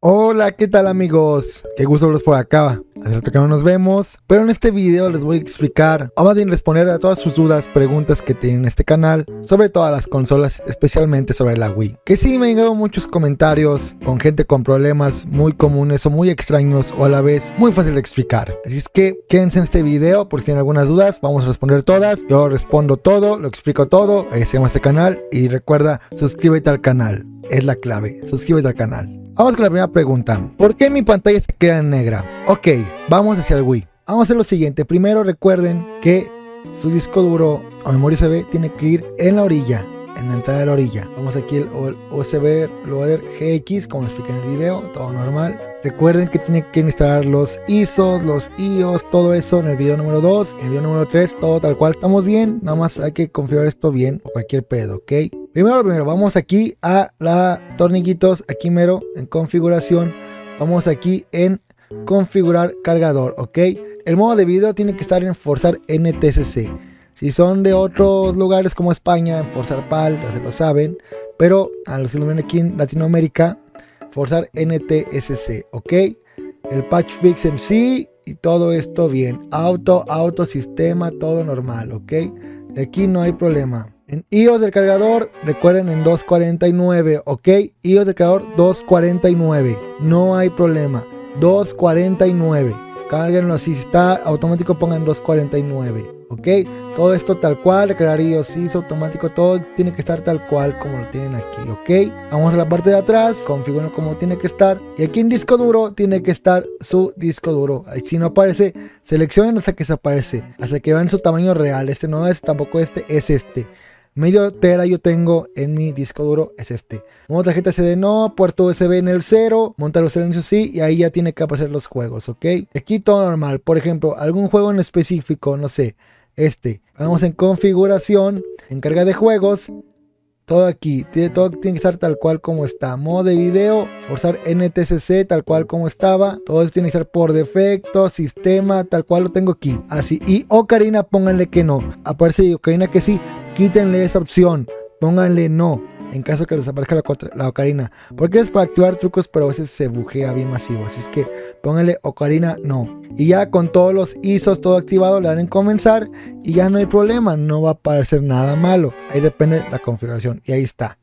Hola, ¿qué tal amigos? Qué gusto verlos por acá. Hace rato que no nos vemos, pero en este video les voy a explicar, o más responder a todas sus dudas, preguntas que tienen en este canal sobre todas las consolas, especialmente sobre la Wii. Que sí me han llegado muchos comentarios con gente con problemas muy comunes o muy extraños o a la vez muy fácil de explicar. Así es que quédense en este video por si tienen algunas dudas, vamos a responder todas. Yo respondo todo, lo explico todo, ahí se llama este canal y recuerda suscríbete al canal, es la clave, suscríbete al canal. Vamos con la primera pregunta. ¿Por qué mi pantalla se queda negra? Ok, vamos hacia el Wii. Vamos a hacer lo siguiente. Primero recuerden que su disco duro o memoria USB tiene que ir en la orilla, en la entrada de la orilla. Vamos aquí el USB Loader GX, como lo expliqué en el video, todo normal. Recuerden que tienen que instalar los ISOs, los IOS, todo eso en el video número 2, en el video número 3, todo tal cual. Estamos bien, nada más hay que configurar esto bien o cualquier pedo, ¿ok? Primero, primero, vamos aquí a la torniquitos, aquí mero, en configuración. Vamos aquí en configurar cargador, ¿ok? El modo de video tiene que estar en forzar NTSC. Si son de otros lugares como España, en forzar PAL, ya se lo saben. Pero a los que lo ven aquí en Latinoamérica, forzar NTSC, ¿ok? El patch fix en sí y todo esto bien. Auto, auto, sistema, todo normal, ¿ok? De aquí no hay problema. En iOS del cargador, recuerden en 249, ¿ok? iOS del cargador 249, no hay problema. 249, cárguenlo así, si está automático pongan 249. ¿Ok? Todo esto tal cual, crear iOS automático, todo tiene que estar tal cual como lo tienen aquí, ¿ok? Vamos a la parte de atrás, configuren como tiene que estar. Y aquí en disco duro tiene que estar su disco duro. Ahí si no aparece, seleccionen hasta que se aparece, hasta que vean su tamaño real. Este no es, tampoco este, es este. Medio tera yo tengo en mi disco duro es este. Una tarjeta CD no, puerto USB en el 0, montar los silencios sí y ahí ya tiene que aparecer los juegos, ¿ok? Aquí todo normal. Por ejemplo, algún juego en específico, no sé, este. Vamos en configuración, en carga de juegos. Todo aquí, tiene, todo tiene que estar tal cual como está. Modo de video, forzar NTSC tal cual como estaba. Todo esto tiene que estar por defecto, sistema, tal cual lo tengo aquí. Así. Y Ocarina, pónganle que no. Aparece Ocarina que sí, quítenle esa opción. Pónganle no en caso que les aparezca la, ocarina. Porque es para activar trucos, pero a veces se bujea bien masivo. Así es que pónganle ocarina no. Y ya con todos los ISOs todo activado, le dan en comenzar y ya no hay problema. No va a aparecer nada malo. Ahí depende la configuración. Y ahí está.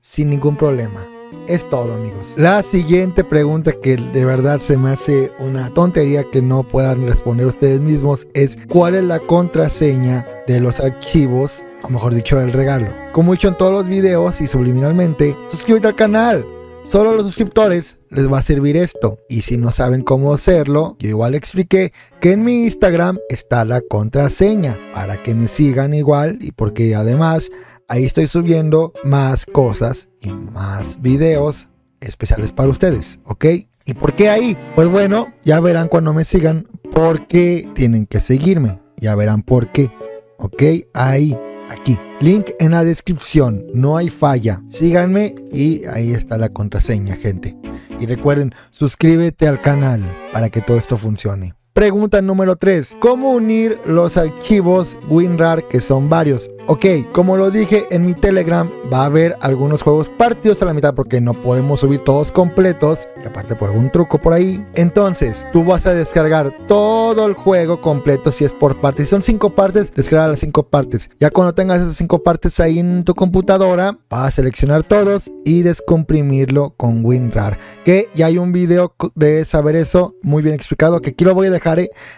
Sin ningún problema. Es todo amigos. La siguiente pregunta que de verdad se me hace una tontería que no puedan responder ustedes mismos es ¿cuál es la contraseña de los archivos o mejor dicho, el regalo. Como he dicho en todos los videos y subliminalmente, suscríbete al canal. Solo a los suscriptores les va a servir esto. Y si no saben cómo hacerlo, yo igual expliqué que en mi Instagram está la contraseña para que me sigan igual y porque además ahí estoy subiendo más cosas y más videos especiales para ustedes, ¿ok? ¿Y por qué ahí? Pues bueno, ya verán cuando me sigan porque tienen que seguirme. Ya verán por qué, ¿ok? Ahí aquí. Link en la descripción, no hay falla. Síganme y ahí está la contraseña, gente. Y recuerden, suscríbete al canal para que todo esto funcione. Pregunta número 3. ¿Cómo unir los archivos WinRAR que son varios? Ok, como lo dije en mi Telegram, va a haber algunos juegos partidos a la mitad porque no podemos subir todos completos y aparte por algún truco por ahí. Entonces, tú vas a descargar todo el juego completo si es por partes. Si son cinco partes, descarga las cinco partes. Ya cuando tengas esas cinco partes ahí en tu computadora, vas a seleccionar todos y descomprimirlo con WinRAR. Que ya hay un video de saber eso muy bien explicado que aquí lo voy a dejar.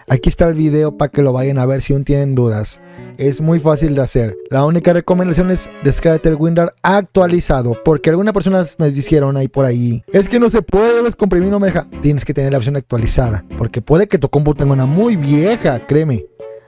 Aquí está el video para que lo vayan a ver si aún tienen dudas. Es muy fácil de hacer. La única recomendación es descárgate el WinRAR actualizado. Porque algunas personas me dijeron ahí por ahí. Es que no se puede descomprimir, no me deja. Tienes que tener la versión actualizada. Porque puede que tu compu tenga una muy vieja, créeme.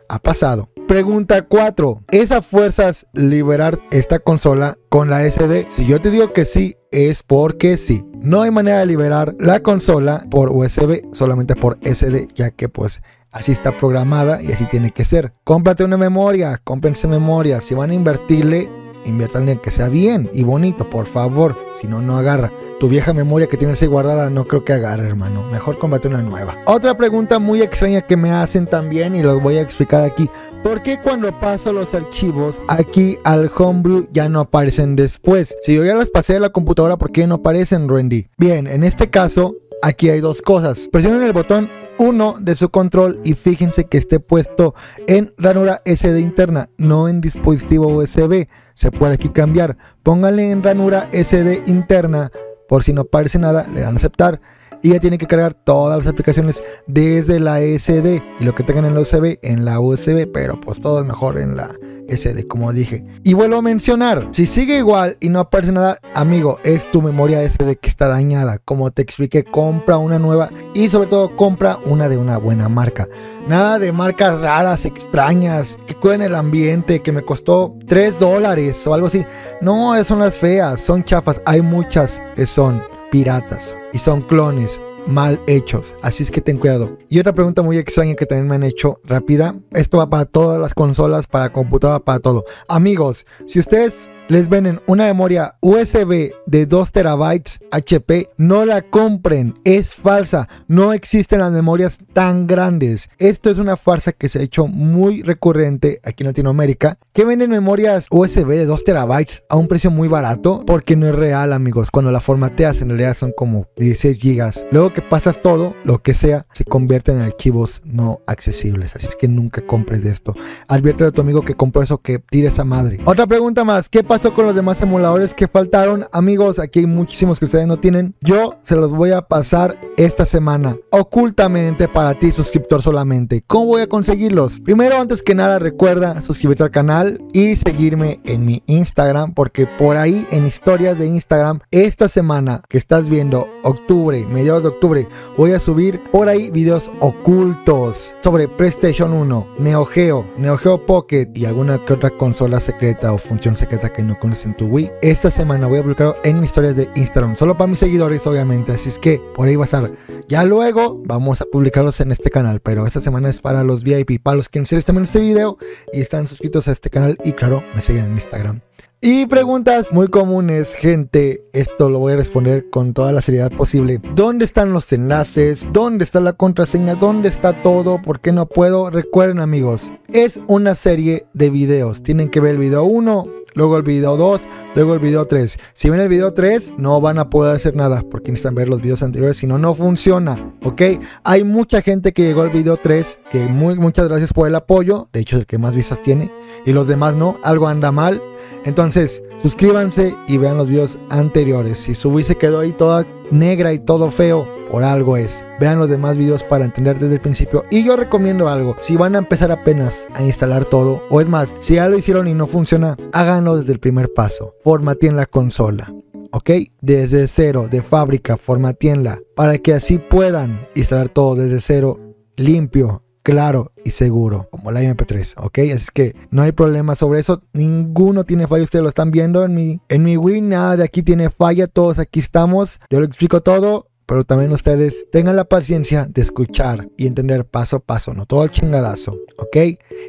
Ha pasado. Pregunta 4. ¿Es a fuerzas liberar esta consola con la SD? Si yo te digo que sí, es porque sí. No hay manera de liberar la consola por USB, solamente por SD, ya que pues Así está programada y así tiene que ser. Cómprate una memoria, cómprense memoria. Si van a invertirle, inviertan en que sea bien y bonito, por favor. Si no, no agarra. Tu vieja memoria que tienes ahí guardada no creo que agarre, hermano. Mejor combate una nueva. Otra pregunta muy extraña que me hacen también y los voy a explicar aquí. ¿Por qué cuando paso los archivos aquí al Homebrew ya no aparecen después? Si yo ya las pasé a la computadora, ¿por qué no aparecen, Randy? Bien, en este caso, aquí hay dos cosas. Presionen el botón 1 de su control y fíjense que esté puesto en ranura SD interna, no en dispositivo USB. Se puede aquí cambiar. Pónganle en ranura SD interna por si no aparece nada, le dan a aceptar y ya tiene que cargar todas las aplicaciones desde la SD y lo que tengan en la USB en la USB, pero pues todo es mejor en la SD, como dije. Y vuelvo a mencionar, si sigue igual y no aparece nada, amigo, es tu memoria SD que está dañada. Como te expliqué, compra una nueva y sobre todo compra una de una buena marca. Nada de marcas raras, extrañas, que cuiden el ambiente, que me costó 3 dólares o algo así. No, son las feas, son chafas. Hay muchas que son piratas y son clones mal hechos. Así es que ten cuidado. Y otra pregunta muy extraña que también me han hecho rápida. Esto va para todas las consolas, para computadora, para todo. Amigos, si ustedes les venden una memoria USB de 2 terabytes HP, no la compren, es falsa, no existen las memorias tan grandes. Esto es una farsa que se ha hecho muy recurrente aquí en Latinoamérica, que venden memorias USB de 2 terabytes a un precio muy barato, porque no es real amigos, cuando la formateas en realidad son como 16 gigas. Luego que pasas todo, lo que sea, se convierte en archivos no accesibles, así es que nunca compres de esto. Advierte a tu amigo que compró eso, que tire esa madre. Otra pregunta más, ¿qué pasa? Con los demás emuladores que faltaron? Amigos, aquí hay muchísimos que ustedes no tienen. Yo se los voy a pasar esta semana, ocultamente para ti, suscriptor solamente. ¿Cómo voy a conseguirlos? Primero, antes que nada, recuerda suscribirte al canal y seguirme en mi Instagram, porque por ahí en historias de Instagram, esta semana que estás viendo, octubre, mediados de octubre, voy a subir por ahí videos ocultos sobre PlayStation 1, Neo Geo, Neo Geo Pocket y alguna que otra consola secreta o función secreta que no conoces en tu Wii. Esta semana voy a publicar en mis historias de Instagram, solo para mis seguidores, obviamente. Así es que por ahí va a estar. Ya luego vamos a publicarlos en este canal, pero esta semana es para los VIP, para los que no también este video y están suscritos a este canal y claro, me siguen en Instagram. Y preguntas muy comunes, gente. Esto lo voy a responder con toda la seriedad posible. ¿Dónde están los enlaces? ¿Dónde está la contraseña? ¿Dónde está todo? ¿Por qué no puedo? Recuerden amigos, es una serie de videos. Tienen que ver el video 1, luego el video 2, luego el video 3. Si ven el video 3, no van a poder hacer nada porque necesitan ver los videos anteriores, si no, no funciona, ¿ok? Hay mucha gente que llegó al video 3, que muy, muchas gracias por el apoyo, de hecho es el que más vistas tiene, y los demás no, algo anda mal. Entonces, suscríbanse y vean los videos anteriores. Si su Wii se quedó ahí toda negra y todo feo, por algo es. Vean los demás videos para entender desde el principio. Y yo recomiendo algo, si van a empezar apenas a instalar todo, o es más, si ya lo hicieron y no funciona, háganlo desde el primer paso. Formateen la consola. ¿ok? Desde cero, de fábrica, formateenla, para que así puedan instalar todo desde cero, limpio, claro y seguro, como la MP3, ¿ok? Así es que no hay problema sobre eso, ninguno tiene falla, ustedes lo están viendo en mi, en mi Wii, nada de aquí tiene falla, todos aquí estamos, yo lo explico todo, pero también ustedes tengan la paciencia de escuchar y entender paso a paso, no todo el chingadazo, ¿ok?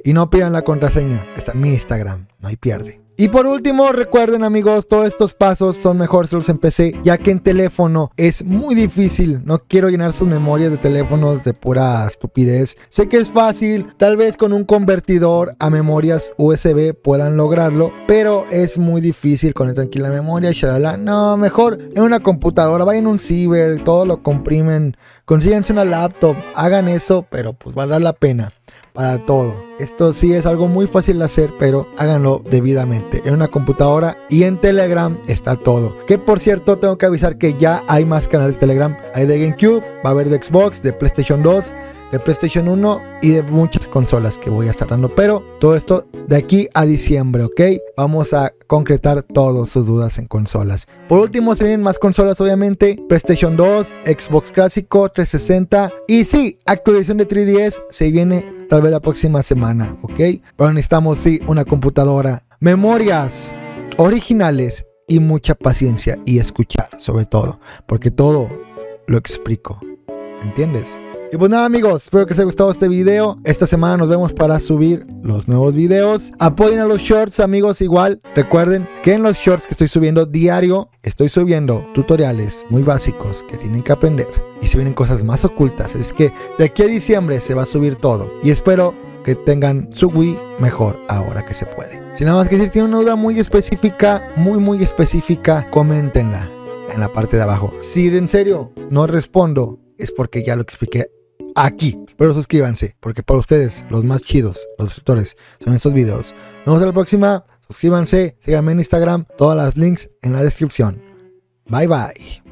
Y no pidan la contraseña, está en mi Instagram, no hay pierde. Y por último, recuerden amigos, todos estos pasos son mejores los en PC, ya que en teléfono es muy difícil. No quiero llenar sus memorias de teléfonos de pura estupidez. Sé que es fácil, tal vez con un convertidor a memorias USB puedan lograrlo, pero es muy difícil con tranquila memoria, shalala. No, mejor en una computadora, vayan a un ciber, todo lo comprimen, consíganse una laptop, hagan eso, pero pues vale la pena para todo. Esto sí es algo muy fácil de hacer, pero háganlo debidamente. En una computadora y en Telegram está todo. Que por cierto, tengo que avisar que ya hay más canales de Telegram. Hay de GameCube, va a haber de Xbox, de PlayStation 2 de PlayStation 1 y de muchas consolas que voy a estar dando. Pero todo esto de aquí a diciembre, ¿ok? Vamos a concretar todas sus dudas en consolas. Por último, se vienen más consolas, obviamente. PlayStation 2, Xbox clásico, 360. Y sí, actualización de 3DS se viene tal vez la próxima semana, ¿ok? Pero necesitamos, sí, una computadora. Memorias originales y mucha paciencia y escuchar sobre todo, porque todo lo explico. ¿Entiendes? Y pues nada amigos, espero que les haya gustado este video. Esta semana nos vemos para subir los nuevos videos. Apoyen a los shorts amigos igual. Recuerden que en los shorts que estoy subiendo diario, estoy subiendo tutoriales muy básicos que tienen que aprender. Y se vienen cosas más ocultas. Es que de aquí a diciembre se va a subir todo. Y espero que tengan su Wii mejor ahora que se puede. Si nada más que decir, tienen una duda muy específica, muy muy específica, coméntenla en la parte de abajo. Si en serio no respondo, es porque ya lo expliqué aquí. Pero suscríbanse, porque para ustedes, los más chidos, los suscriptores, son estos videos. Nos vemos en la próxima. Suscríbanse, síganme en Instagram, todas las links en la descripción. Bye bye.